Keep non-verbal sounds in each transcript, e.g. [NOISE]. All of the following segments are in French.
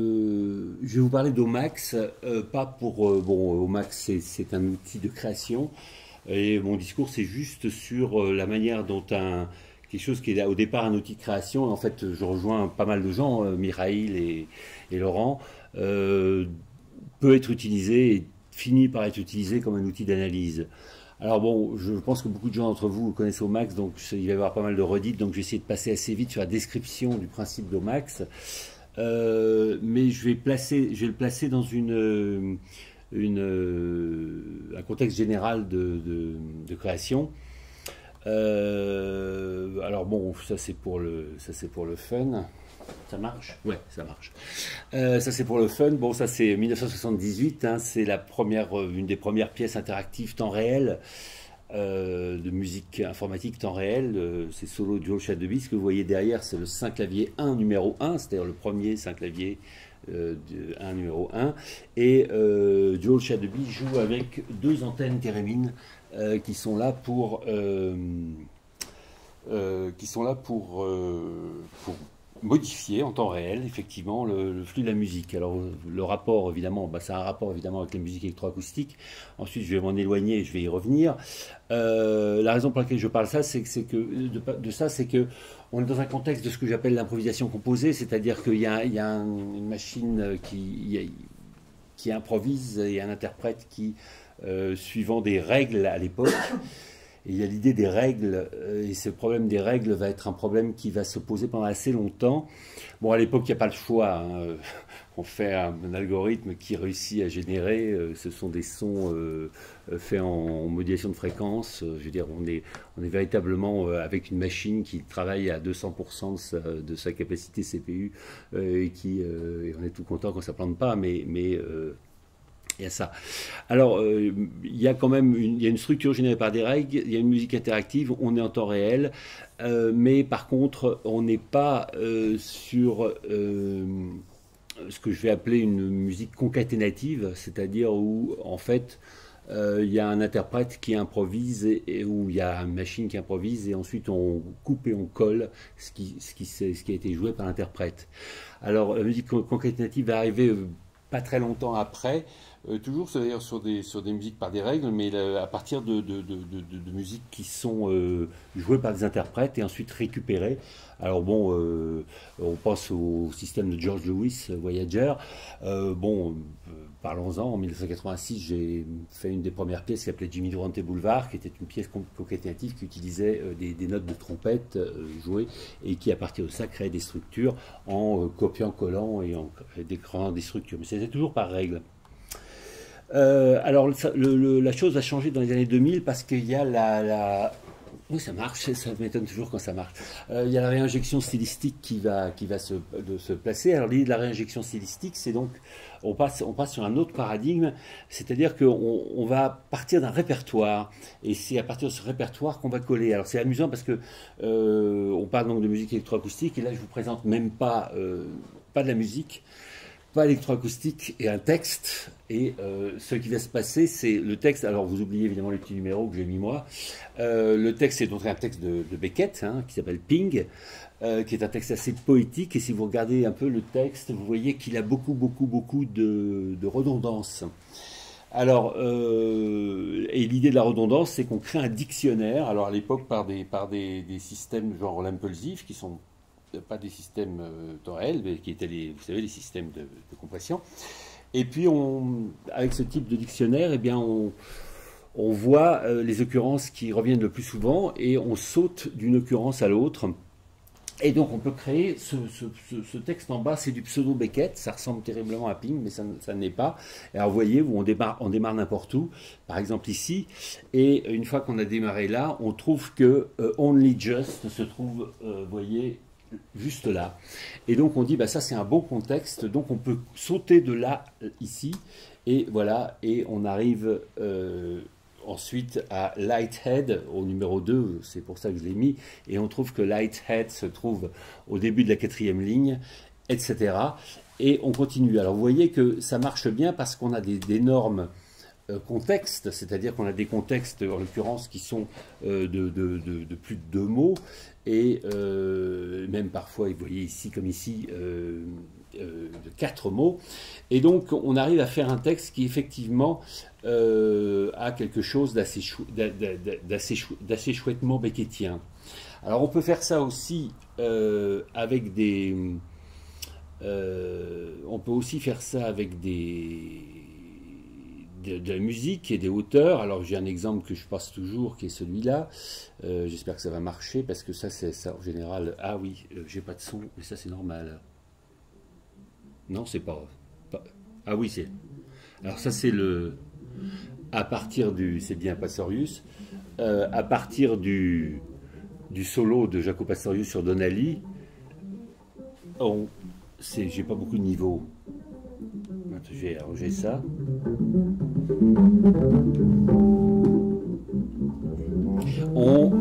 Euh, je vais vous parler d'Omax, euh, pas pour... euh, bon, Omax, c'est- un outil de création, et mon discours, c'est juste sur la manière dont un, quelque chose qui est au départ un outil de création, en fait, je rejoins pas mal de gens, Mireille et, et Laurent, peut être utilisé et finit par être utilisé comme un outil d'analyse. Alors bon, je pense que beaucoup de gens d'entre vous connaissent Omax, donc il va y avoir pas mal de redites, donc je vais essayer de passer assez vite sur la description du principe d'Omax. Euh, mais je vais, placer, je vais le placer dans une, une, euh, un contexte général de, de, de création. Euh, alors bon, ça c'est pour le, ça c'est pour le fun. Ça marche? Ouais, ça marche. Euh, ça c'est pour le fun. Bon, ça c'est 1978. Hein, c'est la première, euh, une des premières pièces interactives temps réel euh, de musique informatique temps réel. Euh, c'est solo Joe Chadeby. Ce que vous voyez derrière, c'est le 5 clavier 1 numéro 1, c'est-à-dire le premier 5 clavier euh, de 1 numéro 1. Et euh, Joe Chadeby joue avec deux antennes Térémine euh, qui sont là pour, euh, euh, qui sont là euh, pour modifier en temps réel, effectivement, le, flux de la musique. Alors, le rapport, évidemment, bah, a un rapport, évidemment, avec la musique électroacoustique. Ensuite, je vais m'en éloigner je vais y revenir. Euh, la raison pour laquelle je parle ça, c'est que, c'est que de, ça, c'est que on est dans un contexte de ce que j'appelle l'improvisation composée, c'est-à-dire qu'il y a, une machine qui, qui improvise et un interprète qui, euh, suivant des règles à l'époque, il y a l'idée des règles, euh, et ce problème des règles va être un problème qui va se poser pendant assez longtemps. Bon, à l'époque, il n'y a pas le choix. hein. [LAUGHS] On fait un, algorithme qui réussit à générer, euh, ce sont des sons euh, faits en, en modulation de fréquence. Je veux dire, on est, on est véritablement avec une machine qui travaille à 200% de sa, capacité CPU, et qui, on est tout content quand ça plante pas, mais, il y a ça. Alors, euh, il y a quand même une, il y a une structure générée par des règles, il y a une musique interactive, on est en temps réel, euh, mais par contre, on n'est pas euh, sur ce que je vais appeler une musique concaténative, c'est-à-dire où, en fait, il y a un interprète qui improvise et, où il y a une machine qui improvise et ensuite on coupe et on colle ce qui, ce qui, ce qui a été joué par l'interprète. Alors, la musique con- concaténative va arriver pas très longtemps après, euh, toujours c'est-à-dire sur des, sur des musiques par des règles, mais à partir de, de, de, musiques qui sont euh, jouées par des interprètes et ensuite récupérées. Alors bon, euh, on pense au système de George Lewis, Voyager. Bon, parlons-en, en 1986, j'ai fait une des premières pièces qui s'appelait Jimmy Durante Boulevard, qui était une pièce con- concaténative qui utilisait des, des notes de trompette jouées et qui, à partir de ça, créait des structures en copiant, collant et en et décréant des structures. Mais c'était toujours par règle. Euh, alors, la chose a changé dans les années 2000 parce qu'il y a la, Oui, ça marche, ça m'étonne toujours quand ça marche. Euh, il y a la réinjection stylistique qui va, qui va se, se placer. Alors, l'idée de la réinjection stylistique, c'est donc, on passe, on passe sur un autre paradigme, c'est-à-dire qu'on on va partir d'un répertoire, et c'est à partir de ce répertoire qu'on va coller. Alors, c'est amusant parce que euh, on parle donc de musique électroacoustique, et là, je vous présente même pas, pas de la musique, pas électroacoustique et un texte. Et euh, ce qui va se passer, c'est le texte. Alors, vous oubliez évidemment les petits numéros que j'ai mis moi. Euh, le texte, c'est donc un texte de, Beckett, hein, qui s'appelle Ping, euh, qui est un texte assez poétique. Et si vous regardez un peu le texte, vous voyez qu'il a beaucoup, beaucoup, beaucoup de, redondance. Alors, et l'idée de la redondance, c'est qu'on crée un dictionnaire. Alors, à l'époque, par des, par des, systèmes genre l'impulsif, qui sont pas des systèmes euh, réel, mais qui étaient les, vous savez, les systèmes de, compression. Et puis, on, avec ce type de dictionnaire, eh bien, on, on voit euh, les occurrences qui reviennent le plus souvent et on saute d'une occurrence à l'autre. Et donc, on peut créer ce, ce- texte en bas, c'est du pseudo Beckett, ça ressemble terriblement à Ping, mais ça, ça ne l'est pas. Alors, vous voyez, on démarre, on démarre n'importe où, par exemple ici, et une fois qu'on a démarré là, on trouve que euh, Only Just se trouve, euh, vous voyez, juste là. Et donc on dit, bah, ça c'est un bon contexte, donc on peut sauter de là, euh, ici, et voilà, et on arrive euh, ensuite à Lighthead, au numéro 2, c'est pour ça que je l'ai mis, et on trouve que Lighthead se trouve au début de la quatrième ligne, etc. Et on continue. Alors vous voyez que ça marche bien parce qu'on a des, des normes euh, contextes, c'est-à-dire qu'on a des contextes, en l'occurrence, qui sont de plus de deux mots, et euh, même parfois, vous voyez ici comme ici, euh, de quatre mots. Et donc, on arrive à faire un texte qui, effectivement, a quelque chose d'assez chouettement beckettien. Alors, on peut faire ça aussi avec des... on peut aussi faire ça avec des de, la musique et des hauteurs. Alors j'ai un exemple que je passe toujours, qui est celui-là. Euh, j'espère que ça va marcher parce que ça, c'est ça en général. Ah oui, euh, j'ai pas de son, mais ça c'est normal. Non, c'est pas, Ah oui, c'est. Alors ça c'est le. À partir du, c'est bien Pastorius. Euh, à partir du du solo de Jaco Pastorius sur Donali, on, j'ai pas beaucoup de niveaux je vais arranger ça. On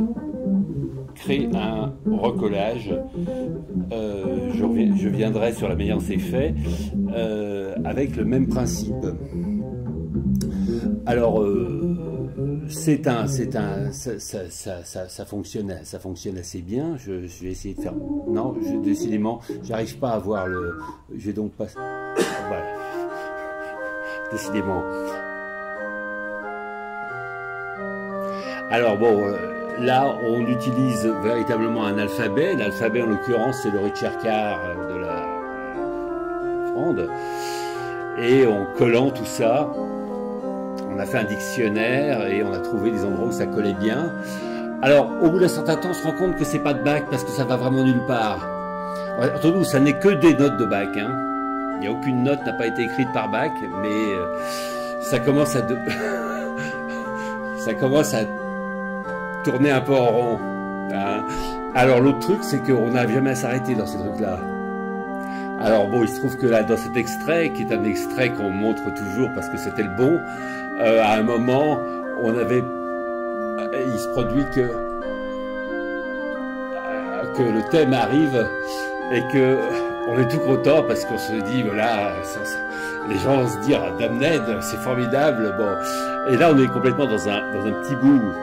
crée un recollage. Euh, je, viendrai sur la meilleure c'est fait euh, avec le même principe. Alors, euh, c'est un, c'est un, ça, fonctionne, ça fonctionne assez bien. Je, vais essayer de faire. Non, je, décidément, j'arrive pas à voir le. Je vais donc pas. [COUGHS] Voilà décidément. Alors bon, euh, là on utilise véritablement un alphabet. L'alphabet en l'occurrence c'est le Richard Carr euh, de la Fronde. Et en collant tout ça, on a fait un dictionnaire et on a trouvé des endroits où ça collait bien. Alors au bout d'un certain temps on se rend compte que c'est pas de bac parce que ça va vraiment nulle part. Entre nous, ça n'est que des notes de bac. Hein. Il n'y a aucune note n'a pas été écrite par Bach, mais euh, ça commence à [LAUGHS] ça commence à tourner un peu en rond. Hein. Alors l'autre truc, c'est qu'on n'a jamais à s'arrêter dans ces trucs-là. Alors bon, il se trouve que là, dans cet extrait, qui est un extrait qu'on montre toujours parce que c'était le bon, euh, à un moment, on avait, il se produit que euh, que le thème arrive et que on est tout content parce qu'on se dit, voilà, les gens vont se dire, Damned, c'est formidable. Bon. Et là, on est complètement dans un, dans un petit bout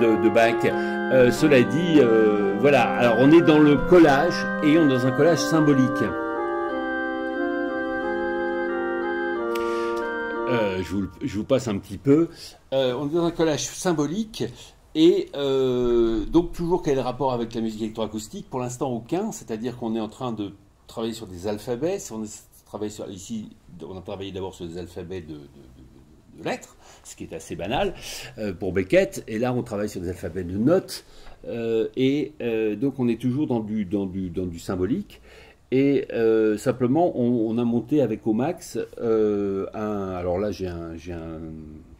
de, de bac. Euh, cela dit, euh, voilà, alors on est dans le collage et on est dans un collage symbolique. Euh, je, vous, passe un petit peu. on est dans un collage symbolique et donc toujours quel rapport avec la musique électroacoustique? Pour l'instant aucun, c'est-à-dire qu'on est en train de travailler sur des alphabets. On travaille sur, ici, on a travaillé d'abord sur des alphabets de, lettres, ce qui est assez banal euh, pour Beckett, et là on travaille sur des alphabets de notes, euh, et donc on est toujours dans du, dans du, symbolique. Et euh, simplement, on, a monté avec Omax euh, un. Alors là, j'ai un,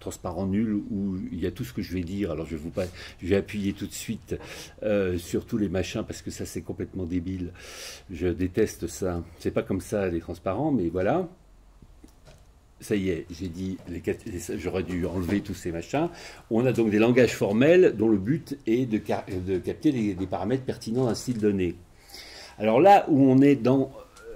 transparent nul où il y a tout ce que je vais dire. Alors je vais, vous pas, je vais appuyer tout de suite euh, sur tous les machins parce que ça, c'est complètement débile. Je déteste ça. C'est pas comme ça les transparents, mais voilà. Ça y est, j'ai dit, j'aurais dû enlever tous ces machins. On a donc des langages formels dont le but est de, capter des paramètres pertinents d'un style donné. Alors là où on est dans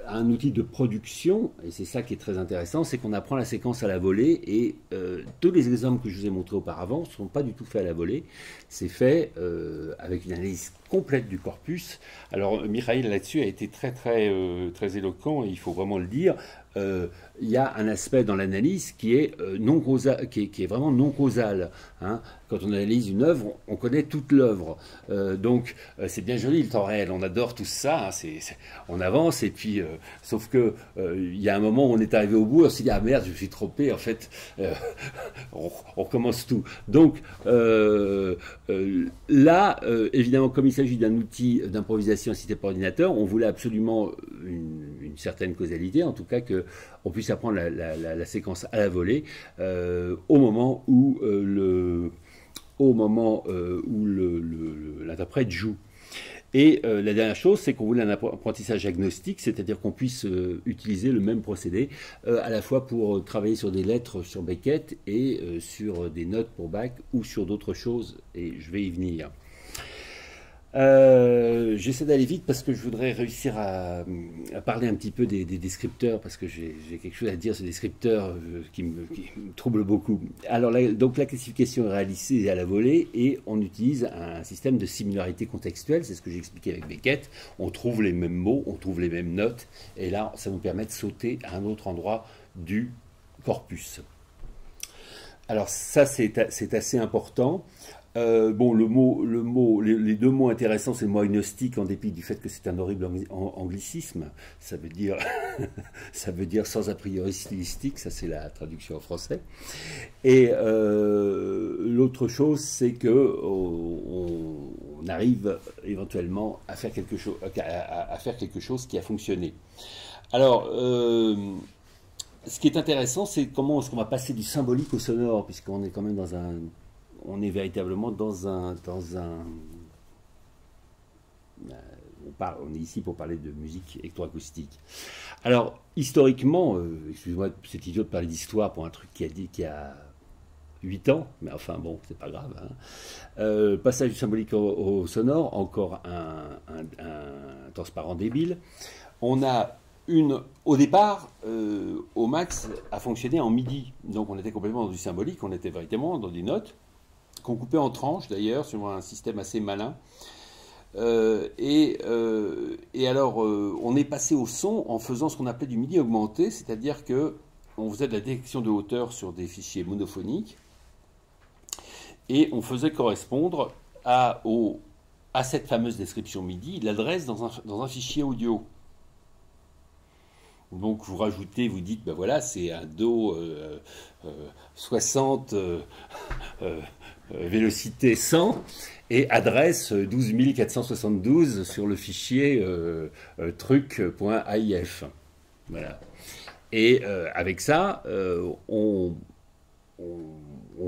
un outil de production, et c'est ça qui est très intéressant, c'est qu'on apprend la séquence à la volée, et euh, tous les exemples que je vous ai montrés auparavant ne sont pas du tout faits à la volée, c'est fait euh, avec une analyse complète du corpus. Alors Michael là-dessus a été très très euh, très éloquent, et il faut vraiment le dire, il y a un aspect dans l'analyse qui est non causal, qui est, vraiment non causal. Hein quand on analyse une œuvre, on connaît toute l'œuvre. Euh, donc euh, c'est bien joli le temps réel, on adore tout ça, hein, on avance et puis, euh, sauf que il y a un moment où on est arrivé au bout, on s'est dit ah merde, je me suis trompé, en fait, [LAUGHS] on, recommence tout. Donc là, évidemment, comme il s'agit d'un outil d'improvisation assisté par ordinateur, on voulait absolument une, certaine causalité, en tout cas que on puisse apprendre la séquence à la volée au moment où le au moment euh, où l'interprète joue. Et euh, la dernière chose, c'est qu'on voulait un apprentissage agnostique, c'est-à-dire qu'on puisse euh, utiliser le même procédé à la fois pour travailler sur des lettres sur Beckett et sur des notes pour Bach ou sur d'autres choses, et je vais y venir. Euh, j'essaie d'aller vite parce que je voudrais réussir à, parler un petit peu des, descripteurs parce que j'ai quelque chose à dire sur les descripteurs euh, qui, me, troublent beaucoup. Alors, donc la classification est réalisée à la volée et on utilise un système de similarité contextuelle. C'est ce que j'ai expliqué avec Beckett. On trouve les mêmes mots, on trouve les mêmes notes et là, ça nous permet de sauter à un autre endroit du corpus. Alors ça, c'est assez important. Euh, bon, le mot, le mot, les, deux mots intéressants, c'est le mot agnostique, en dépit du fait que c'est un horrible anglicisme. Ça veut dire, [LAUGHS] ça veut dire sans a priori stylistique. Ça, c'est la traduction en français. Et euh, l'autre chose, c'est que on, arrive éventuellement à faire quelque chose, à, faire quelque chose qui a fonctionné. Alors. Euh, ce qui est intéressant, c'est comment est-ce qu'on va passer du symbolique au sonore, puisqu'on est quand même dans un, on est véritablement dans un, dans un, euh, on, parle, est ici pour parler de musique électroacoustique. Alors historiquement, euh, excusez-moi, c'est idiot de parler d'histoire pour un truc qui a dit qu'il a 8 ans, mais enfin bon, c'est pas grave. Hein. Euh, passage du symbolique au, sonore, encore un, un, transparent débile. On a une, au départ, euh, au max a fonctionné en MIDI. Donc on était complètement dans du symbolique, on était véritablement dans des notes qu'on coupait en tranches d'ailleurs, sur un système assez malin. Euh, et, euh, et, alors, on est passé au son en faisant ce qu'on appelait du MIDI augmenté, c'est-à-dire que on faisait de la détection de hauteur sur des fichiers monophoniques et on faisait correspondre à, cette fameuse description MIDI l'adresse dans un, dans un fichier audio. Donc vous rajoutez, vous dites, ben voilà, c'est un Do 60, euh, euh, euh, vélocité 100, et adresse 12472 sur le fichier truc.aif. Voilà. Et avec ça, on on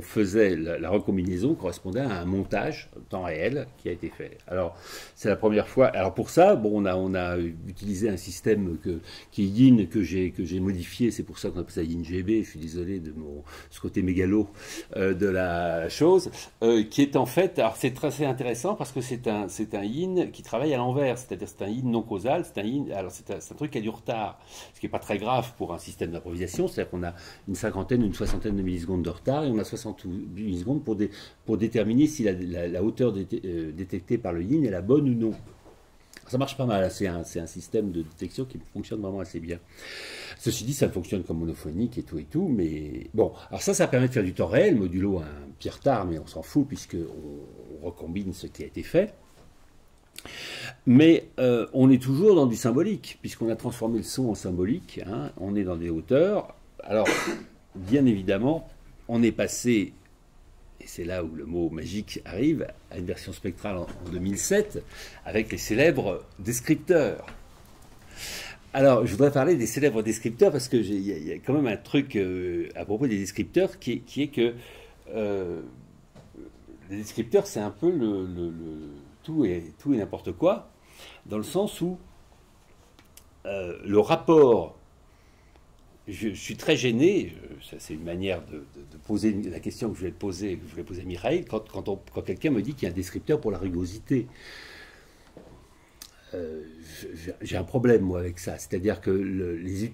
faisait la, recombinaison correspondait à un montage temps réel qui a été fait. Alors c'est la première fois. Alors pour ça, bon, on a on utilisé un système que, qui est Yin que j'ai que j'ai modifié. C'est pour ça qu'on appelle ça Yin GB. Je suis désolé de mon ce côté mégalo euh, de la chose, euh, qui est en fait. Alors c'est très intéressant parce que c'est un c'est un Yin qui travaille à l'envers, c'est-à-dire c'est un Yin non causal. C'est un Yin. Alors c'est un, un, truc qui a du retard, ce qui est pas très grave pour un système d'improvisation. C'est-à-dire qu'on a une cinquantaine, une soixantaine de millisecondes de retard et on a 60 millisecondes pour, pour déterminer si la, hauteur euh, détectée par le yin est la bonne ou non. Ça marche pas mal, c'est un, système de détection qui fonctionne vraiment assez bien. Ceci dit, ça fonctionne comme monophonique et tout et tout, mais bon, alors ça, ça permet de faire du temps réel, modulo un petit retard, mais on s'en fout puisque on, recombine ce qui a été fait. Mais euh, on est toujours dans du symbolique, puisqu'on a transformé le son en symbolique, hein. on est dans des hauteurs. Alors, bien évidemment, on est passé, et c'est là où le mot magique arrive, à une version spectrale en, 2007, avec les célèbres descripteurs. Alors, je voudrais parler des célèbres descripteurs parce qu'il y, a quand même un truc euh, à propos des descripteurs qui est, que euh, les descripteurs, c'est un peu le, tout et, tout et n'importe quoi, dans le sens où euh, le rapport je, suis très gêné, c'est une manière de, poser la question que je voulais poser, que je voulais poser à Mireille, quand, quelqu'un me dit qu'il y a un descripteur pour la rugosité. Euh, j'ai un problème, moi, avec ça. C'est-à-dire que les,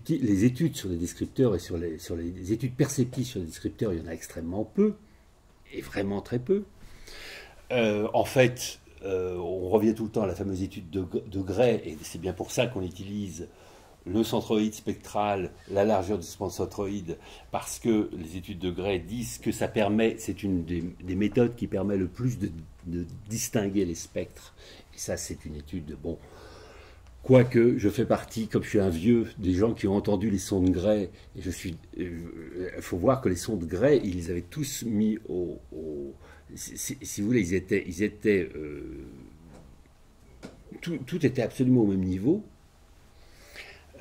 études sur les descripteurs et sur les, sur les, études perceptives sur les descripteurs, il y en a extrêmement peu, et vraiment très peu. Euh, en fait, euh, on revient tout le temps à la fameuse étude de, de Gray, et c'est bien pour ça qu'on utilise le centroïde spectral, la largeur du centroïde, parce que les études de Gray disent que ça permet, c'est une des, méthodes qui permet le plus de, distinguer les spectres. Et ça, c'est une étude de bon. Quoique je fais partie, comme je suis un vieux, des gens qui ont entendu les sons de Gray, il euh, faut voir que les sons de Gray, ils les avaient tous mis au, si, vous voulez, ils étaient, ils étaient, euh, tout, était absolument au même niveau,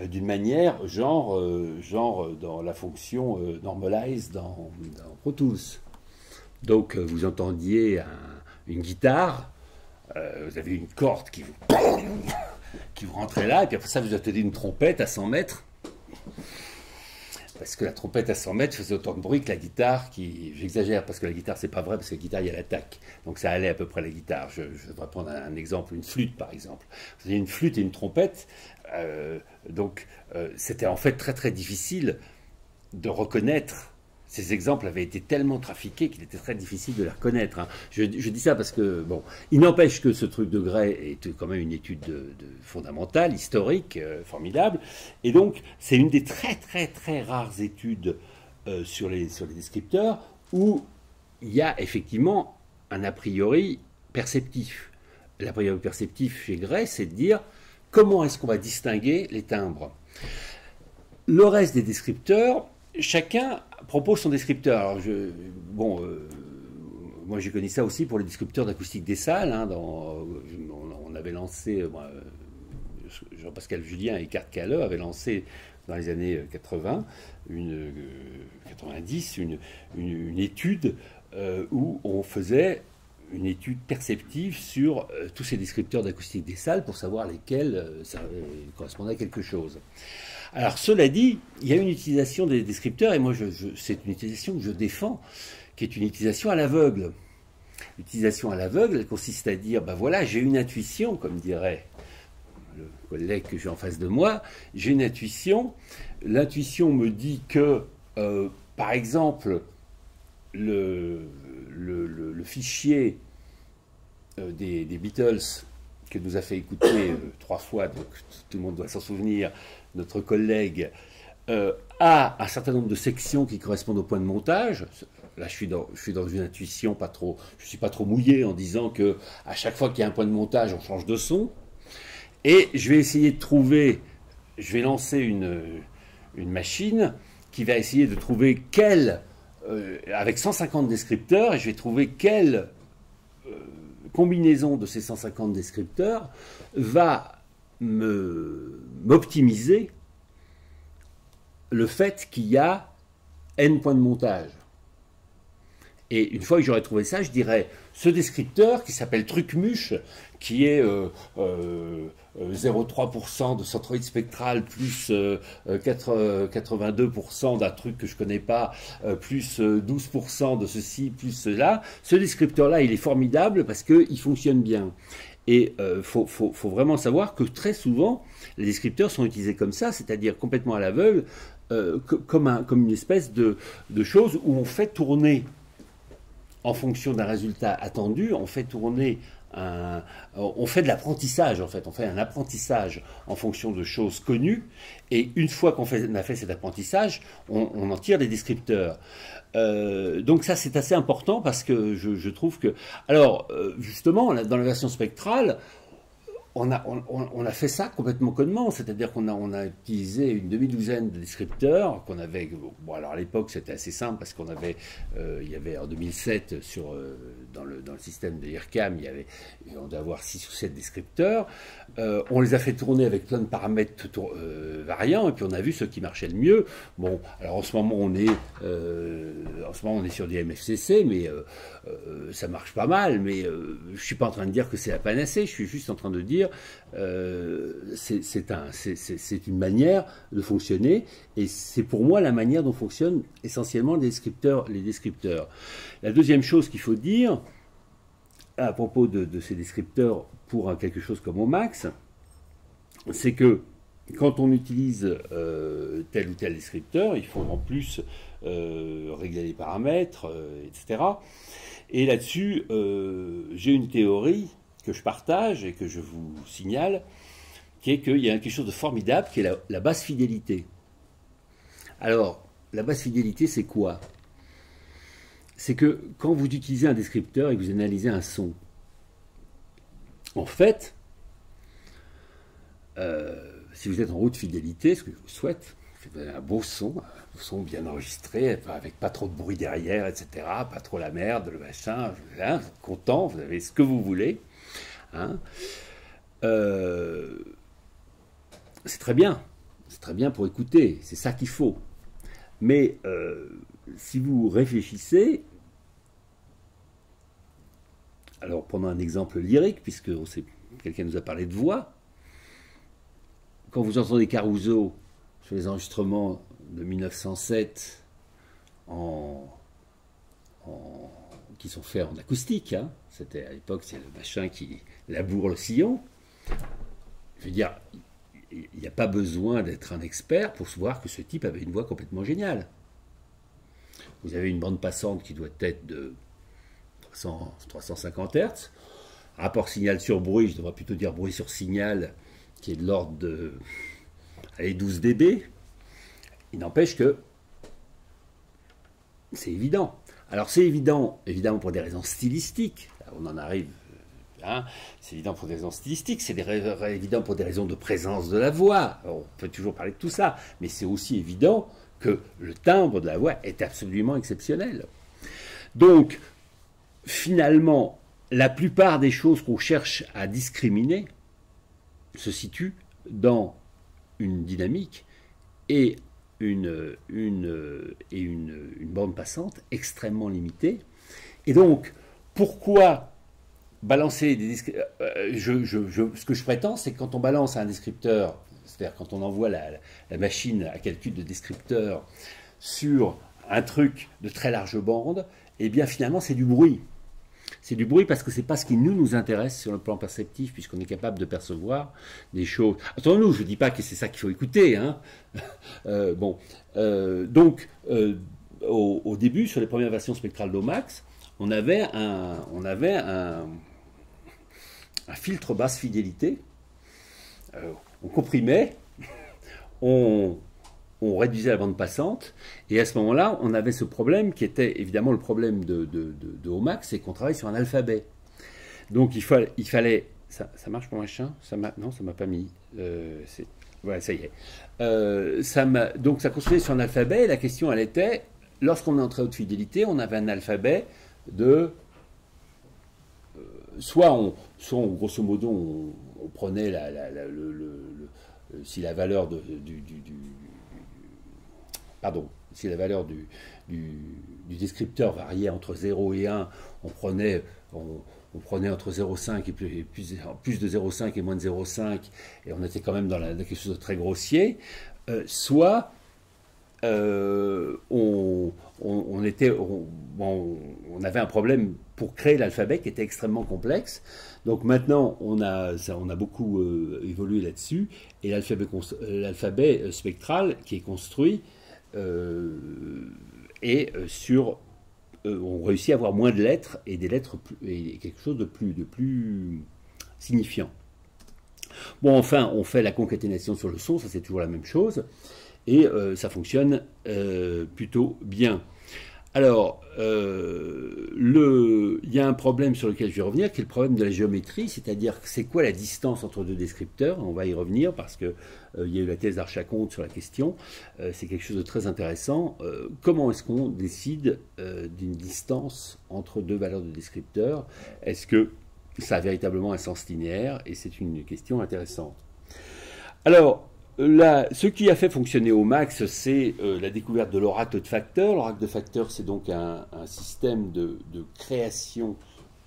d'une manière, genre, euh, genre euh, dans la fonction normalize dans, Pro Tools. Donc vous entendiez une guitare, vous avez une corde qui vous, [COUGHS] qui vous rentrait là, et puis après ça vous attendez une trompette à 100 mètres. Parce que la trompette à 100 mètres faisait autant de bruit que la guitare qui, j'exagère parce que la guitare c'est pas vrai parce que la guitare il y a l'attaque, donc ça allait à peu près la guitare. Je, je prendre un, exemple, une flûte par exemple. Vous avez une flûte et une trompette, euh, donc euh, c'était en fait très très difficile de reconnaître ces exemples avaient été tellement trafiqués qu'il était très difficile de les reconnaître. Hein. Je, dis ça parce que, bon, il n'empêche que ce truc de Gray est quand même une étude de, fondamentale, historique, euh, formidable. Et donc, c'est une des très, très, très rares études euh, sur, les, sur les descripteurs où il y a effectivement un a priori perceptif. L'a priori perceptif chez Gray, c'est de dire comment est-ce qu'on va distinguer les timbres. Le reste des descripteurs, chacun propose son descripteur. Alors je, bon, euh, moi j'ai connu ça aussi pour les descripteurs d'acoustique des salles. Hein, dans, on, avait lancé, euh, Jean-Pascal Julien et Carte Calleux avaient lancé dans les années 80, une, 90, euh, une, étude où on faisait une étude perceptive sur tous ces descripteurs d'acoustique des salles pour savoir lesquels ça correspondait à quelque chose. Alors, cela dit, il y a une utilisation des descripteurs, et moi, c'est une utilisation que je défends, qui est une utilisation à l'aveugle. L'utilisation à l'aveugle, elle consiste à dire, ben voilà, j'ai une intuition, comme dirait le collègue que j'ai en face de moi, j'ai une intuition. L'intuition me dit que, euh, par exemple, le, fichier euh, des, Beatles que nous a fait écouter euh, trois fois, donc tout le monde doit s'en souvenir, notre collègue, euh, a un certain nombre de sections qui correspondent au point de montage. Là, je suis dans, je suis dans une intuition pas trop, je suis pas trop mouillé en disant que à chaque fois qu'il y a un point de montage, on change de son. Et je vais essayer de trouver, je vais lancer une, une machine qui va essayer de trouver quelle, euh, avec 150 descripteurs, et je vais trouver quelle euh, combinaison de ces 150 descripteurs va m'optimiser le fait qu'il y a n points de montage. Et une fois que j'aurais trouvé ça, je dirais, ce descripteur qui s'appelle Trucmuche, qui est 0,3% euh, euh, de centroïde spectral plus 82% euh, d'un truc que je connais pas, plus 12% de ceci, plus cela, ce descripteur-là, il est formidable parce qu'il fonctionne bien. Et il euh, faut, vraiment savoir que très souvent, les descripteurs sont utilisés comme ça, c'est-à-dire complètement à l'aveugle, euh, comme, une espèce de, chose où on fait tourner, en fonction d'un résultat attendu, on fait tourner on fait de l'apprentissage en fait, on fait un apprentissage en fonction de choses connues, et une fois qu'on a fait cet apprentissage, on, en tire des descripteurs. Euh, donc ça c'est assez important parce que je, trouve que... Alors euh, justement, dans la version spectrale, on a, fait ça complètement connement, c'est-à-dire qu'on a, on a utilisé une demi-douzaine de descripteurs qu'on avait. Bon, alors à l'époque c'était assez simple parce qu'on avait, euh, il y avait en 2007 sur dans le système de IRCAM, il y avait, on doit avoir 6 ou 7 descripteurs. on les a fait tourner avec plein de paramètres variants et puis on a vu ce qui marchait le mieux. Bon, alors en ce moment on est en ce moment on est sur des MFCC, mais euh, euh, ça marche pas mal. Mais euh, je suis pas en train de dire que c'est la panacée. Je suis juste en train de dire c'est un, c'est une manière de fonctionner, et c'est pour moi la manière dont fonctionnent essentiellement les descripteurs. Les descripteurs. La deuxième chose qu'il faut dire à propos de, ces descripteurs pour quelque chose comme Omax, c'est que quand on utilise tel ou tel descripteur, il faut en plus euh, régler les paramètres, euh, etc. Et là-dessus, euh, j'ai une théorie que je partage et que je vous signale, qui est qu'il y a quelque chose de formidable, qui est la, basse fidélité. Alors, la basse fidélité, c'est quoi? C'est que quand vous utilisez un descripteur et que vous analysez un son, en fait, si vous êtes en haute fidélité, ce que je vous souhaite, un beau son, son bien enregistré, avec pas trop de bruit derrière, etc. Pas trop la merde, le machin. Content, vous avez ce que vous voulez. Hein. Euh, c'est très bien. C'est très bien pour écouter. C'est ça qu'il faut. Mais euh, si vous réfléchissez, alors prenons un exemple lyrique, puisque quelqu'un nous a parlé de voix. Quand vous entendez Caruso sur les enregistrements de 1907 qui sont faits en acoustique. Hein. C'était à l'époque, c'est le machin qui laboure le sillon. Je veux dire, il n'y a pas besoin d'être un expert pour voir que ce type avait une voix complètement géniale. Vous avez une bande passante qui doit être de 350 Hz. Rapport signal sur bruit, je devrais plutôt dire bruit sur signal, qui est de l'ordre de 12 dB. Il n'empêche que c'est évident. Alors c'est évident, évidemment pour des raisons stylistiques. On en arrive. Hein, c'est évident pour des raisons stylistiques, c'est évident pour des raisons de présence de la voix. On peut toujours parler de tout ça, mais c'est aussi évident que le timbre de la voix est absolument exceptionnel. Donc, finalement, la plupart des choses qu'on cherche à discriminer se situent dans une dynamique et une, une, et une, bande passante extrêmement limitée. Et donc, pourquoi balancer des descripteurs euh, je, Ce que je prétends, c'est que quand on balance un descripteur, c'est-à-dire quand on envoie la, machine à calcul de descripteur sur un truc de très large bande, eh bien finalement c'est du bruit. C'est du bruit parce que c'est pas ce qui nous nous intéresse sur le plan perceptif, puisqu'on est capable de percevoir des choses. Attendons-nous, je dis pas que c'est ça qu'il faut écouter. Hein. [LAUGHS] Euh, bon, euh, donc euh, au, début, sur les premières versions spectrales d'Omax, on avait un, on avait un, un filtre basse fidélité. on comprimait, [LAUGHS] on, réduisait la bande passante, et à ce moment-là, on avait ce problème qui était évidemment le problème de, de, de, Omax, c'est qu'on travaille sur un alphabet. Donc il, fallait, ça, marche pour machin ça Non, ça m'a pas mis. Euh, voilà, ça y est. Euh, donc ça construisait sur un alphabet, et la question elle était, lorsqu'on est en haute fidélité, on avait un alphabet de... Soit, on, soit grosso modo, on, prenait la, le, si la valeur de, du pardon, si la valeur du, descripteur variait entre 0 et 1, on prenait, on, prenait entre 0,5 et plus, plus, de 0,5 et moins de 0,5, et on était quand même dans, quelque chose de très grossier, euh, soit euh, on, avait un problème pour créer l'alphabet qui était extrêmement complexe. Donc maintenant, on a, beaucoup euh, évolué là-dessus, et l'alphabet spectral qui est construit euh, euh, sur euh, on réussit à avoir moins de lettres et des lettres et quelque chose de plus, de plus signifiant. Bon, enfin, on fait la concaténation sur le son, ça c'est toujours la même chose, et ça fonctionne plutôt bien. Alors, euh, il y a un problème sur lequel je vais revenir, qui est le problème de la géométrie, c'est-à-dire c'est quoi la distance entre deux descripteurs? On va y revenir parce qu'il euh, y a eu la thèse d'Archaconte sur la question. Euh, c'est quelque chose de très intéressant. comment est-ce qu'on décide d'une distance entre deux valeurs de descripteurs? Est-ce que ça a véritablement un sens linéaire? Et c'est une question intéressante. Alors, ce qui a fait fonctionner au max, c'est euh, la découverte de l'oracle de facteurs. L'oracle de facteurs, c'est donc un, système de, création,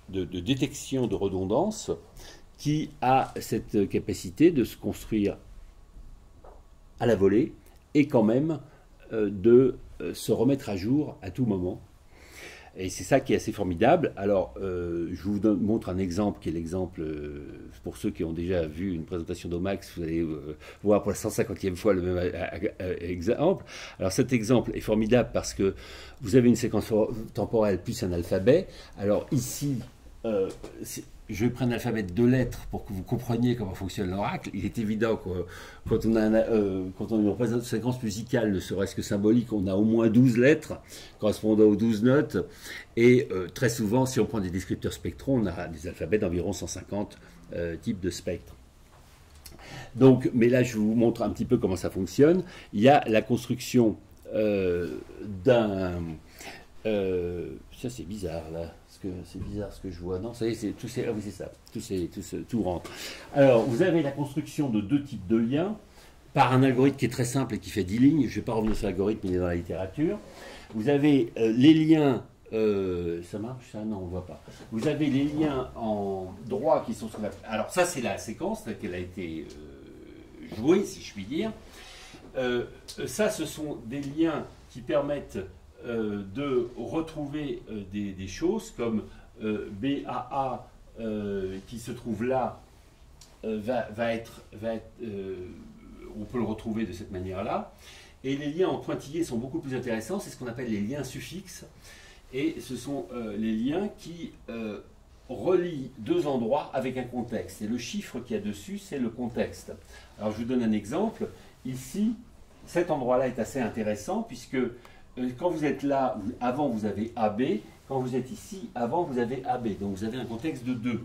de, détection de redondance qui a cette capacité de se construire à la volée et quand même euh, de euh, se remettre à jour à tout moment et c'est ça qui est assez formidable. Alors, euh, je vous montre un exemple qui est l'exemple, euh, pour ceux qui ont déjà vu une présentation d'Omax, vous allez euh, voir pour la 150e fois le même exemple. Alors, cet exemple est formidable parce que vous avez une séquence temporelle plus un alphabet. Alors, ici, je vais prendre l'alphabet de lettres pour que vous compreniez comment fonctionne l'oracle. Il est évident que quand on a, euh, quand une séquence musicale, ne serait-ce que symbolique, on a au moins 12 lettres correspondant aux 12 notes. Et euh, très souvent, si on prend des descripteurs spectraux, on a des alphabets d'environ 150 euh, types de spectres. Donc, mais là, je vous montre un petit peu comment ça fonctionne. Il y a la construction d'un... ça, c'est bizarre, là c'est bizarre ce que je vois. Non, ça y est, c'est tout, ah ça. Tout, rentre. Alors, vous avez la construction de deux types de liens par un algorithme qui est très simple et qui fait 10 lignes. Je ne vais pas revenir sur l'algorithme, il est dans la littérature. Vous avez euh, les liens. Euh, ça marche ça? Non, on ne voit pas. Vous avez les liens en droit qui sont. Alors, ça, c'est la séquence qu'elle a été euh, jouée, si je puis dire. ça, ce sont des liens qui permettent de retrouver des, choses comme BAA qui se trouve là va, être, on peut le retrouver de cette manière-là. Et les liens en pointillés sont beaucoup plus intéressants, c'est ce qu'on appelle les liens suffixes. Et ce sont euh, les liens qui euh, relient deux endroits avec un contexte. Et le chiffre qu'il y a dessus, c'est le contexte. Alors je vous donne un exemple. Ici, cet endroit-là est assez intéressant puisque euh, quand vous êtes là, avant vous avez AB, quand vous êtes ici, avant vous avez AB. Donc vous avez un contexte de 2.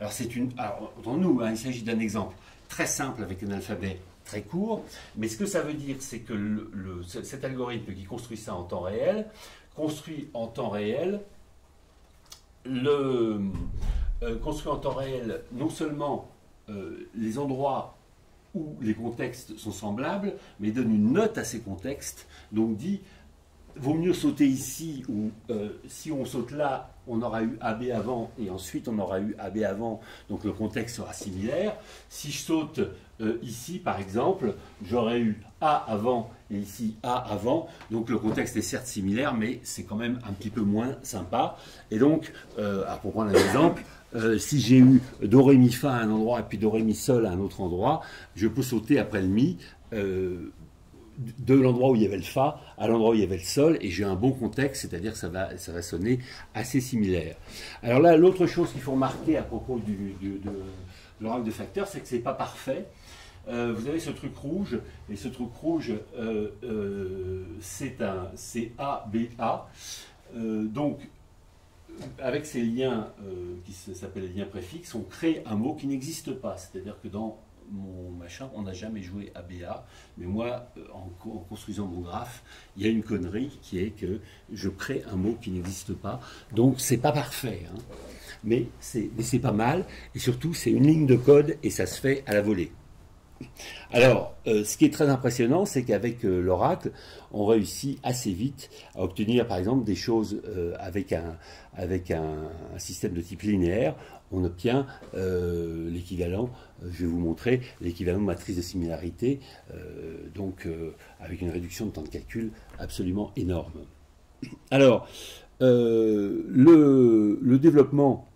Alors c'est une. Alors, dans nous, hein, il s'agit d'un exemple très simple avec un alphabet très court, mais ce que ça veut dire, c'est que cet algorithme qui construit ça en temps réel, construit en temps réel, le, euh, construit en temps réel non seulement euh, les endroits où les contextes sont semblables, mais donne une note à ces contextes, donc dit vaut mieux sauter ici ou euh, si on saute là, on aura eu AB avant et ensuite on aura eu AB avant, donc le contexte sera similaire. Si je saute euh, ici, par exemple, j'aurais eu A avant et ici A avant, donc le contexte est certes similaire, mais c'est quand même un petit peu moins sympa. Et donc, euh, pour prendre un exemple, si j'ai eu Do, Ré, Mi, Fa à un endroit et puis Do, Ré, Mi, Sol à un autre endroit, je peux sauter après le Mi de l'endroit où il y avait le Fa à l'endroit où il y avait le Sol, et j'ai un bon contexte, c'est-à-dire que ça va, ça va sonner assez similaire. Alors là, l'autre chose qu'il faut remarquer à propos de, l'oracle de facteur, c'est que ce n'est pas parfait. Euh, vous avez ce truc rouge, et ce truc rouge, euh, euh, c'est un A, donc, avec ces liens qui s'appellent les liens préfixes, on crée un mot qui n'existe pas. C'est-à-dire que dans mon machin, on n'a jamais joué ABA, mais moi, euh, en, construisant mon graphe, il y a une connerie qui est que je crée un mot qui n'existe pas. Donc c'est pas parfait, hein. mais c'est pas mal, et surtout c'est une ligne de code et ça se fait à la volée. Alors, euh, ce qui est très impressionnant, c'est qu'avec euh, l'oracle, on réussit assez vite à obtenir, par exemple, des choses avec, un, avec un, système de type linéaire on obtient euh, l'équivalent, euh, je vais vous montrer, l'équivalent de matrice de similarité, euh, donc avec une réduction de temps de calcul absolument énorme. Alors, le, développement,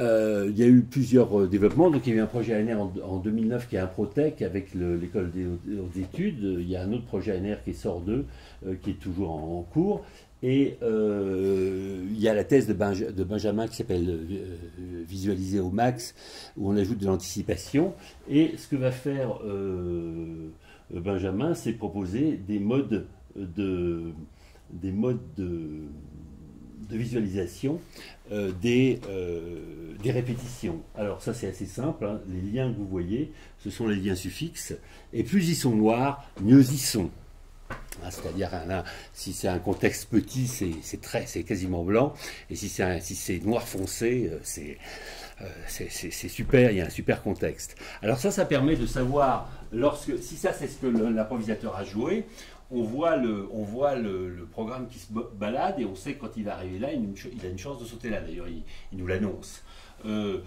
il y a eu plusieurs développements. Donc, il y a eu un projet ANR en, 2009 qui est un Protec avec l'école des études. Il y a un autre projet ANR qui est SOR 2 qui est toujours en cours. Et euh, il y a la thèse de, Benjamin qui s'appelle euh, Visualiser au max, où on ajoute de l'anticipation. Et ce que va faire euh, Benjamin, c'est proposer des modes de, des modes de, visualisation des, des répétitions. Alors ça c'est assez simple, hein. les liens que vous voyez, ce sont les liens suffixes, et plus ils sont noirs, mieux ils sont. Ah, c'est-à-dire, si c'est un contexte petit, c'est très, c'est quasiment blanc, et si c'est si noir foncé, euh, euh, c'est super, il y a un super contexte. Alors ça, ça permet de savoir, lorsque, si ça c'est ce que l'improvisateur a joué, on voit, le, on voit le, programme qui se balade et on sait quand il va arriver là, il, a une chance de sauter là. D'ailleurs, il, nous l'annonce. Euh,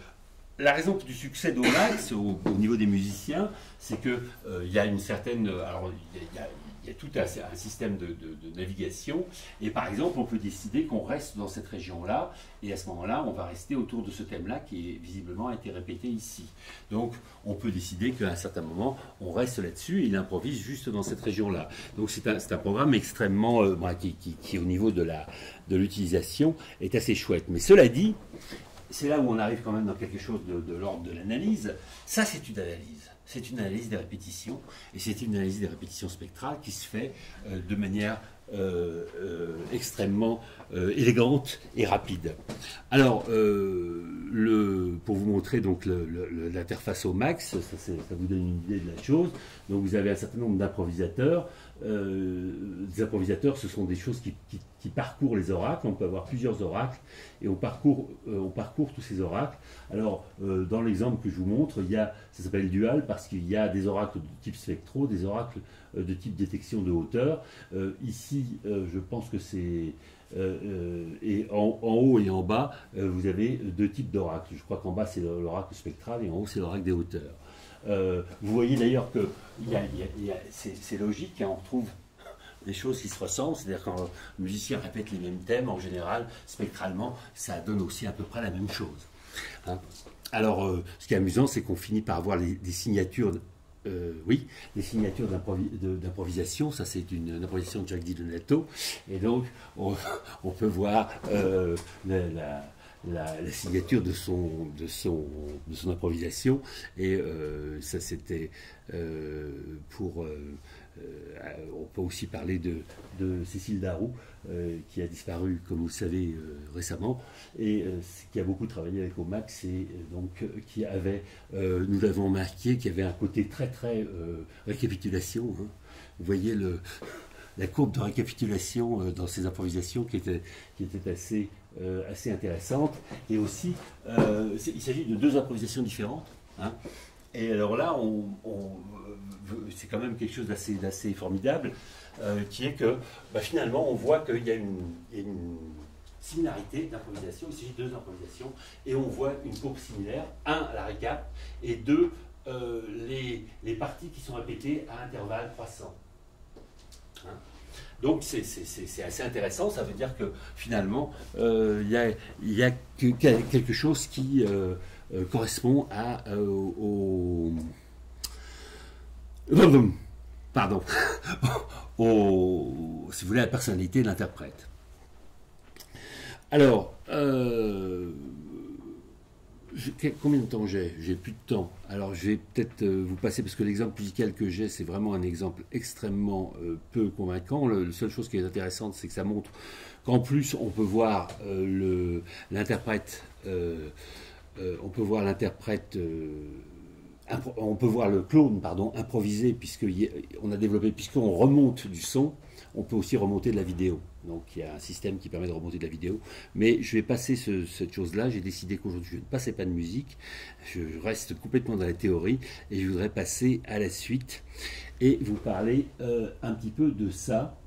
la raison du succès d'Omax au, au, niveau des musiciens, c'est qu'il il y a une certaine. Il a, il y a tout un, système de, navigation. Et par exemple, on peut décider qu'on reste dans cette région-là, et à ce moment-là, on va rester autour de ce thème-là qui est visiblement a été répété ici. Donc, on peut décider qu'à un certain moment, on reste là-dessus il improvise juste dans cette région-là. Donc, c'est un, programme extrêmement, euh, qui, au niveau de l'utilisation, est assez chouette. Mais cela dit, c'est là où on arrive quand même dans quelque chose de l'ordre de l'analyse. Ça, c'est une analyse c'est une analyse des répétitions, et c'est une analyse des répétitions spectrales qui se fait euh, de manière euh, euh, extrêmement élégante et rapide. Alors, le, pour vous montrer donc l'interface au max, ça, ça, vous donne une idée de la chose. Donc, vous avez un certain nombre d'improvisateurs euh, des improvisateurs, ce sont des choses qui, parcourent les oracles. On peut avoir plusieurs oracles et on parcourt, euh, tous ces oracles. Alors, euh, dans l'exemple que je vous montre, il y a, ça s'appelle dual parce qu'il y a des oracles de type spectro, des oracles de type détection de hauteur. ici, je pense que c'est et en, haut et en bas, vous avez deux types d'oracles. Je crois qu'en bas c'est l'oracle spectral et en haut c'est l'oracle des hauteurs. Vous voyez d'ailleurs que c'est logique, hein, on retrouve des choses qui se ressemblent, c'est-à-dire quand le musicien répète les mêmes thèmes, en général, spectralement, ça donne aussi à peu près la même chose. Hein. Alors, euh, ce qui est amusant, c'est qu'on finit par avoir des signatures, euh, oui, des signatures d'improvisation. Ça, c'est une, improvisation de Jacques Di Donato. Et donc, on, peut voir euh, la, signature de son, de son, de son improvisation. Et ça, c'était pour euh, on peut aussi parler de, Cécile Darroux, euh, qui a disparu, comme vous le savez, euh, récemment, et qui a beaucoup travaillé avec Omax, et donc qui avait, nous l'avons marqué, qui avait un côté très très récapitulation. Hein. Vous voyez le, la courbe de récapitulation dans ses improvisations qui était, qui était assez, assez intéressante. Et aussi, il s'agit de deux improvisations différentes. Hein. Et alors là, c'est quand même quelque chose d'assez formidable, euh, qui est que bah, finalement, on voit qu'il y a une, similarité d'improvisation, il s'agit de deux improvisations, et on voit une courbe similaire, un, la récap, et deux, euh, les, parties qui sont répétées à intervalles croissants. Hein. Donc c'est assez intéressant, ça veut dire que finalement, euh, il y, a, quelque chose qui... Euh, correspond à euh, au, pardon [LAUGHS] si vous voulez la personnalité de l'interprète. Alors euh, combien de temps j'ai? J'ai plus de temps. Alors je vais peut-être vous passer, parce que l'exemple musical que j'ai, c'est vraiment un exemple extrêmement peu convaincant. la seule chose qui est intéressante, c'est que ça montre qu'en plus, on peut voir l'interprète euh, on peut voir l'interprète, euh, on peut voir le clone, pardon, improviser, puisqu'on a développé, puisqu'on remonte du son, on peut aussi remonter de la vidéo. Donc il y a un système qui permet de remonter de la vidéo. Mais je vais passer cette chose-là. J'ai décidé qu'aujourd'hui je ne passais pas de musique. Je reste complètement dans la théorie et je voudrais passer à la suite et vous parler euh, un petit peu de ça,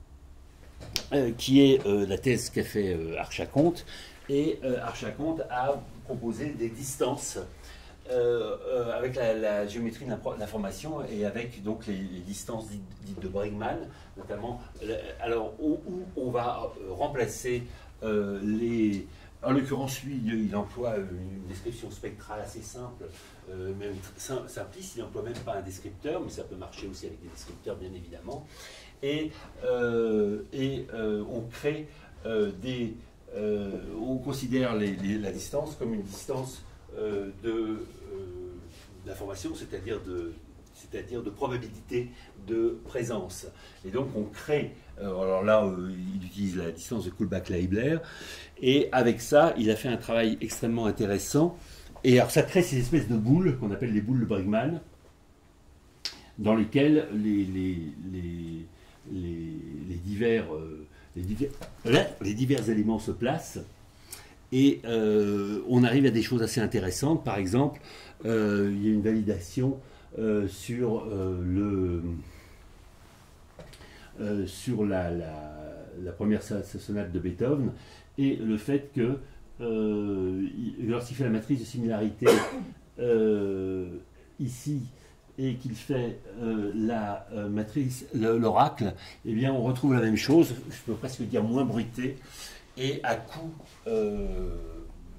qui est la thèse qu'a fait Archaconte. Et Archaconte a proposer des distances euh, euh, avec la, géométrie de l'information et avec donc les, distances dites, de Bregman, notamment. Alors, où, on va euh, remplacer les. En l'occurrence, lui, il emploie une description spectrale assez simple, même simpliste. Il n'emploie même pas un descripteur, mais ça peut marcher aussi avec des descripteurs, bien évidemment. Et, on crée des on considère la distance comme une distance euh, euh, d'information, c'est-à-dire de, c'est-à-dire de probabilité de présence. Et donc on crée, alors là il utilise la distance de Kullback-Leibler, et avec ça il a fait un travail extrêmement intéressant. Et alors ça crée ces espèces de boules qu'on appelle les boules de Bregman, dans lesquelles les, les, les divers les divers, éléments se placent et euh, on arrive à des choses assez intéressantes. Par exemple, euh, il y a une validation euh, sur le sur la, première sonate de Beethoven et le fait que lorsqu'il fait la matrice de similarité ici et qu'il fait la matrice, l'oracle, eh bien on retrouve la même chose, je peux presque dire moins bruité, et à coût euh,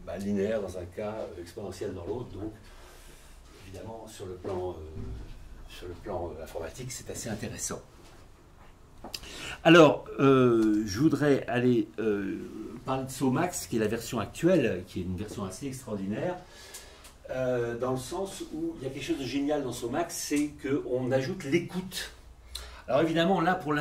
bah, linéaire dans un cas, exponentiel dans l'autre. Donc évidemment sur le plan, sur le plan informatique c'est assez intéressant. Alors, je voudrais aller parler de Somax, qui est la version actuelle, qui est une version assez extraordinaire. Euh, dans le sens où il y a quelque chose de génial dans Somax, c'est qu'on ajoute l'écoute. Alors évidemment, là, pour,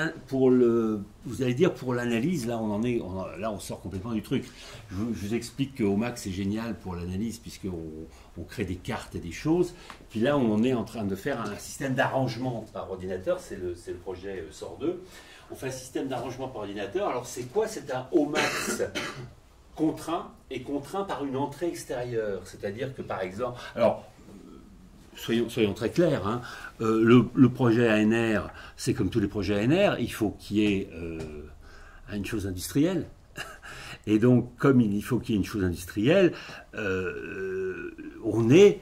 le, vous allez dire pour l'analyse, là, on en est, là, on sort complètement du truc. Je, vous explique que Omax est génial pour l'analyse puisqu'on on crée des cartes et des choses. Puis là, on est en train de faire un système d'arrangement par ordinateur. C'est le, le, projet euh, SOR 2. On fait un système d'arrangement par ordinateur. Alors c'est quoi? C'est un Omax [COUGHS] contraint et contraint par une entrée extérieure. C'est-à-dire que, par exemple, alors, soyons, soyons très clairs, hein, euh, le, projet ANR, c'est comme tous les projets ANR, il faut qu'il y ait euh, une chose industrielle. Et donc, comme il faut qu'il y ait une chose industrielle, euh, on est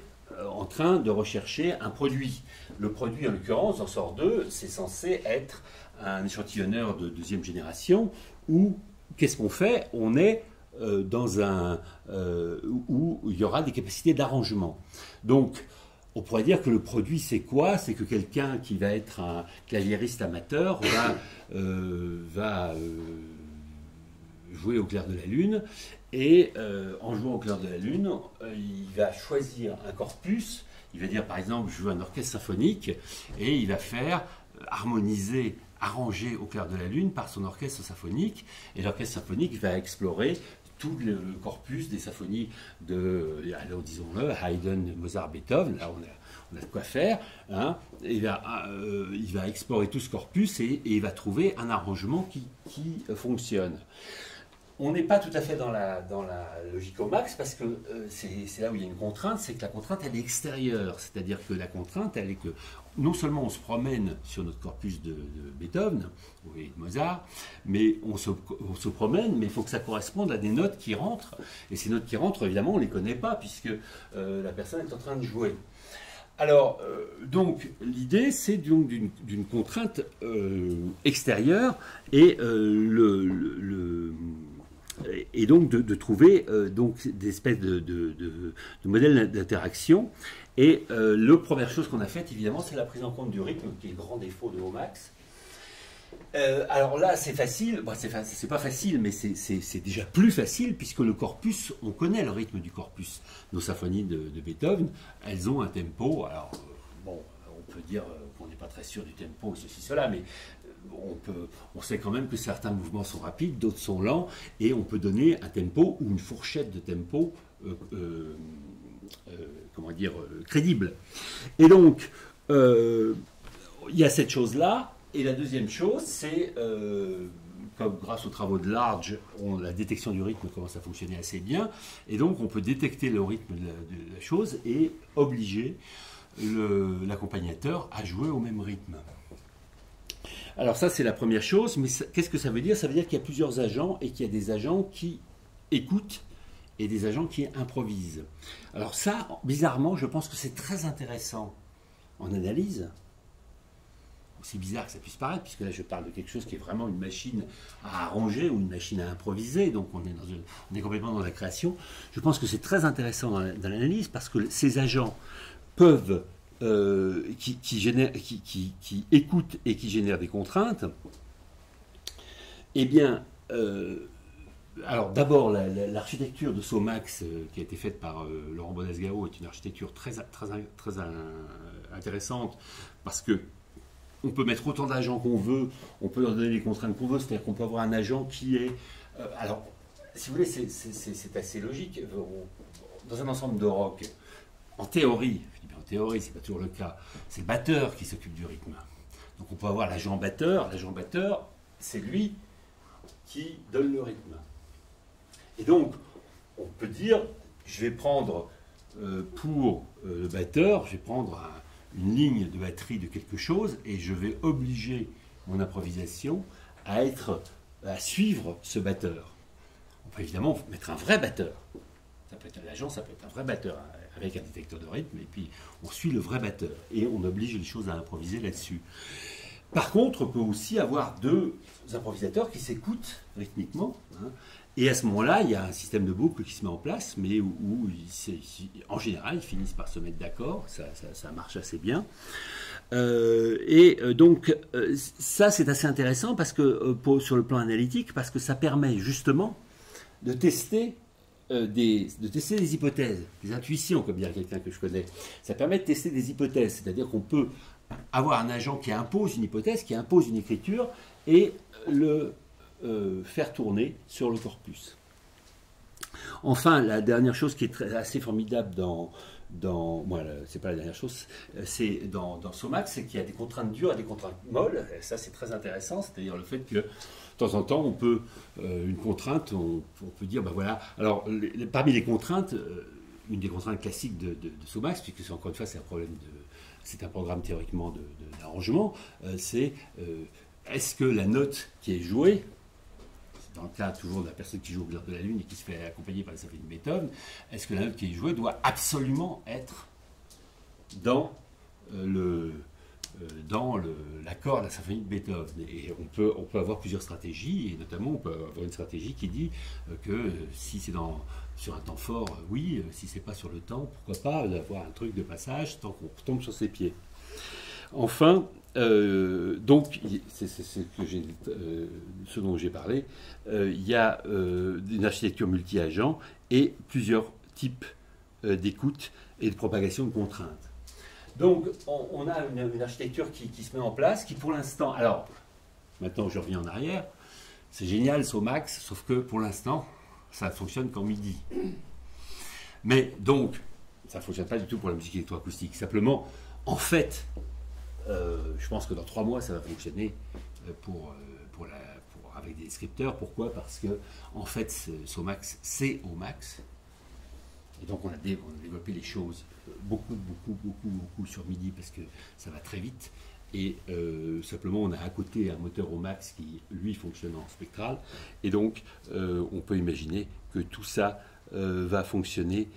en train de rechercher un produit. Le produit, en l'occurrence, dans sort 2, c'est censé être un échantillonneur de deuxième génération où qu'est-ce qu'on fait? On est euh, dans un euh, où il y aura des capacités d'arrangement. Donc, on pourrait dire que le produit, c'est quoi? C'est que quelqu'un qui va être un claviériste amateur va, euh, va jouer au clair de la lune et en jouant au clair de la lune, il va choisir un corpus. Il va dire par exemple, je veux un orchestre symphonique et il va faire harmoniser arrangé au clair de la lune par son orchestre symphonique. Et l'orchestre symphonique va explorer tout le, corpus des symphonies de, disons-le, Haydn, Mozart, Beethoven. Là, on a, de quoi faire. Hein. Il, va, euh, il, va, explorer tout ce corpus et, il va trouver un arrangement qui, fonctionne. On n'est pas tout à fait dans la, dans la logique au max parce que euh, c'est là où il y a une contrainte, c'est que la contrainte elle est extérieure, c'est-à-dire que la contrainte elle est que non seulement on se promène sur notre corpus de, Beethoven ou de Mozart, mais on se, promène, mais il faut que ça corresponde à des notes qui rentrent. Et ces notes qui rentrent, évidemment, on ne les connaît pas puisque euh, la personne est en train de jouer. Alors, euh, donc, l'idée, c'est d'une contrainte euh, extérieure et, et donc de, trouver donc, des espèces de modèles d'interaction et euh, la première chose qu'on a faite, évidemment, c'est la prise en compte du rythme, qui est le grand défaut de Omax. Euh, alors là, c'est facile, c'est pas facile, mais c'est déjà plus facile puisque le corpus, on connaît le rythme du corpus. Nos symphonies de, Beethoven, elles ont un tempo. Alors, euh, bon, on peut dire qu'on n'est pas très sûr du tempo, ceci, cela, mais on, sait quand même que certains mouvements sont rapides, d'autres sont lents, et on peut donner un tempo ou une fourchette de tempo comment dire, euh, crédible. Et donc, euh, il y a cette chose-là. Et la deuxième chose, c'est, comme grâce aux travaux de Large, la détection du rythme commence à fonctionner assez bien. Et donc, on peut détecter le rythme de la, chose et obliger l'accompagnateur à jouer au même rythme. Alors ça, c'est la première chose, mais qu'est-ce que ça veut dire? Ça veut dire qu'il y a plusieurs agents et qu'il y a des agents qui écoutent et des agents qui improvisent. Alors ça, bizarrement, je pense que c'est très intéressant en analyse. C'est bizarre que ça puisse paraître, puisque là je parle de quelque chose qui est vraiment une machine à arranger ou une machine à improviser, donc on est, complètement dans la création. Je pense que c'est très intéressant dans l'analyse parce que ces agents peuvent, euh, qui, qui, écoutent et qui génèrent des contraintes, eh bien, euh, alors d'abord, l'architecture de Somax euh, qui a été faite par euh, Laurent Bonesgao est une architecture très, très, très intéressante parce que on peut mettre autant d'agents qu'on veut, on peut leur donner les contraintes qu'on veut, c'est-à-dire qu'on peut avoir un agent qui est... Euh, alors, si vous voulez, c'est assez logique. Dans un ensemble de rock, en théorie, en théorie, c'est pas toujours le cas, c'est le batteur qui s'occupe du rythme. Donc on peut avoir l'agent batteur, l'agent batteur, c'est lui qui donne le rythme. Et donc, on peut dire, je vais prendre euh, pour euh, le batteur, je vais prendre une ligne de batterie de quelque chose et je vais obliger mon improvisation à être, à suivre ce batteur. On peut évidemment mettre un vrai batteur. Ça peut être un agent, ça peut être un vrai batteur hein, avec un détecteur de rythme, et puis on suit le vrai batteur et on oblige les choses à improviser là-dessus. Par contre, on peut aussi avoir deux improvisateurs qui s'écoutent rythmiquement hein, et à ce moment-là, il y a un système de boucle qui se met en place, mais où, en général, ils finissent par se mettre d'accord, ça, marche assez bien. Euh, et euh, donc, euh, ça, c'est assez intéressant parce que, sur le plan analytique, parce que ça permet justement de tester, des, de tester des hypothèses, des intuitions, comme dire quelqu'un que je connais. Ça permet de tester des hypothèses, c'est-à-dire qu'on peut avoir un agent qui impose une hypothèse, qui impose une écriture, et le euh, faire tourner sur le corpus. Enfin, la dernière chose qui est assez formidable dans, dans c'est pas la dernière chose, c'est dans, Somax, c'est qu'il y a des contraintes dures et des contraintes molles. Et ça, c'est très intéressant, c'est-à-dire le fait que de temps en temps, on peut euh, une contrainte, on, peut dire, ben voilà. Alors, parmi les contraintes, euh, une des contraintes classiques de, de, Somax, puisque c'est encore une fois c'est un problème de, c'est un programme théoriquement d'arrangement, c'est est-ce que la note qui est jouée dans le cas toujours de la personne qui joue au clair de la Lune et qui se fait accompagner par les symphonies de Beethoven, est-ce que la note qui est jouée doit absolument être dans le dans l'accord de la symphonie de Beethoven? Et on peut, on peut avoir plusieurs stratégies, et notamment on peut avoir une stratégie qui dit que si c'est sur un temps fort, oui, si c'est pas sur le temps, pourquoi pas d'avoir un truc de passage tant qu'on tombe sur ses pieds? Enfin, euh, donc, c'est euh, ce, dont j'ai parlé, euh, il y a une architecture multi-agent et plusieurs types d'écoute et de propagation de contraintes. Donc, on, a une, architecture qui, se met en place, qui pour l'instant, alors, maintenant je reviens en arrière, c'est génial, max, sauf que pour l'instant, ça fonctionne qu'en midi. Mais donc, ça ne fonctionne pas du tout pour la musique électroacoustique. Simplement, en fait, je pense que dans trois mois, ça va fonctionner euh, pour, euh, avec des descripteurs. Pourquoi? Parce que, en fait, Somax, c'est au max. Et donc, on a, développé les choses beaucoup, beaucoup, beaucoup, beaucoup sur MIDI parce que ça va très vite. Et simplement, on a à côté un moteur au max qui, lui, fonctionne en spectral. Et donc, on peut imaginer que tout ça va fonctionner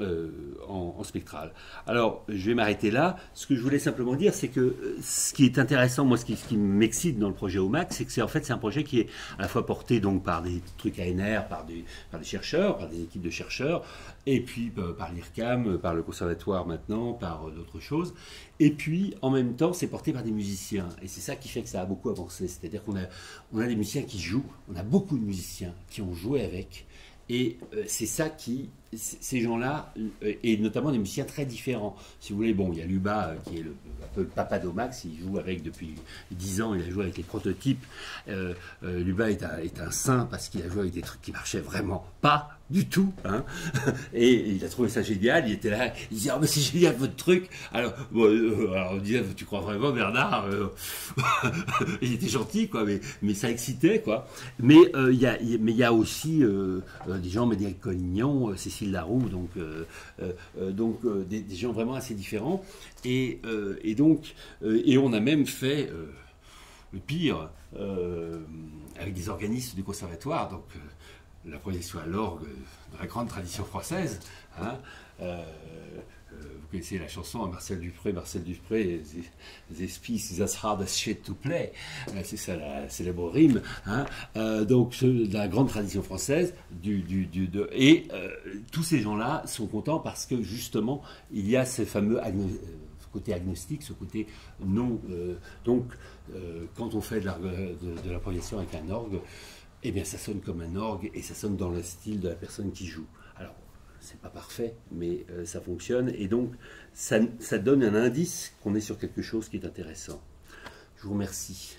euh, en, spectral. Alors, je vais m'arrêter là. Ce que je voulais simplement dire, c'est que euh, ce qui est intéressant, moi, ce qui, m'excite dans le projet OMAX, c'est que c'est en fait c'est un projet qui est à la fois porté donc par des trucs ANR, par des, par des chercheurs, par des équipes de chercheurs, et puis euh, par l'IRCAM, par le conservatoire maintenant, par d'autres choses. Et puis, en même temps, c'est porté par des musiciens. Et c'est ça qui fait que ça a beaucoup avancé. C'est-à-dire qu'on a, on a des musiciens qui jouent, on a beaucoup de musiciens qui ont joué avec. Et c'est ça qui ces gens-là, euh, et notamment des musiciens très différents. Si vous voulez, bon, il y a Luba, euh, qui est le, un peu le papa d'Omax, il joue avec depuis 10 ans, il a joué avec les prototypes. Euh, Luba est un, saint parce qu'il a joué avec des trucs qui marchaient vraiment pas du tout. Hein. [LAUGHS] Et il a trouvé ça génial. Il était là, il disait oh, mais c'est génial votre truc. Alors, on disait tu crois vraiment Bernard [LAUGHS] Il était gentil quoi, mais, mais ça excitait quoi. Mais il y a mais il y a aussi des gens, Médéric Collignon, Cécile Laroux, donc, euh, euh, euh, donc des, gens vraiment assez différents. Et, donc, et on a même fait le pire avec des organismes du conservatoire, donc la projection à l'orgue dans la grande tradition française. Hein, connaissez la chanson à Marcel Dupré, Marcel Dupré, The Spies, that's hard as shit to play. Euh, c'est ça la célèbre rime. Hein. Euh, donc, de la grande tradition française. Du, du, de, et euh, tous ces gens-là sont contents parce que justement, il y a ce fameux côté agnostique, ce côté non. donc, quand on fait de la, de, la projection avec un orgue, eh bien, ça sonne comme un orgue et ça sonne dans le style de la personne qui joue. C'est pas parfait, mais euh, ça fonctionne. Et donc, ça donne un indice qu'on est sur quelque chose qui est intéressant. Je vous remercie.